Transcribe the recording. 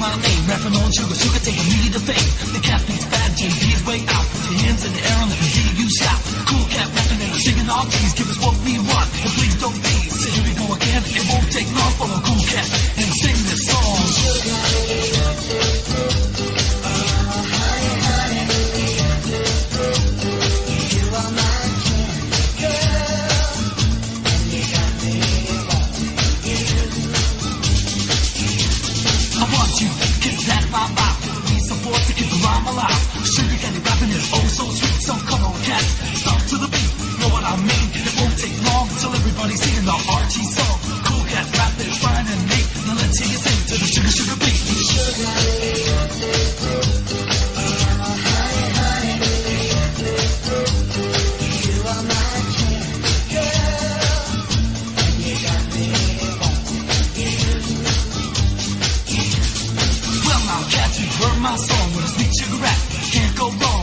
my name, rapping on sugar, sugar taking me to fame. The captain's bad, JP's way out. Put your hands in the air and let me see you shout. Cool cat rapping and I'm singing all these. Give us what we want, and please don't be. Say here we go again, it won't take long for a cool cat. Everybody singing the Archie song. Cool cat rap is fine and neat. Now let's hear you sing to the sugar sugar beat. Sugar. Well, now, cats, you heard my song with a sweet sugar rap. Can't go wrong.